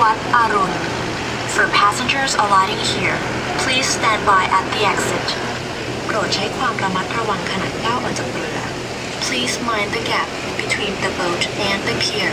Wat Arun. For passengers alighting here, please stand by at the exit. Please mind the gap between the boat and the pier.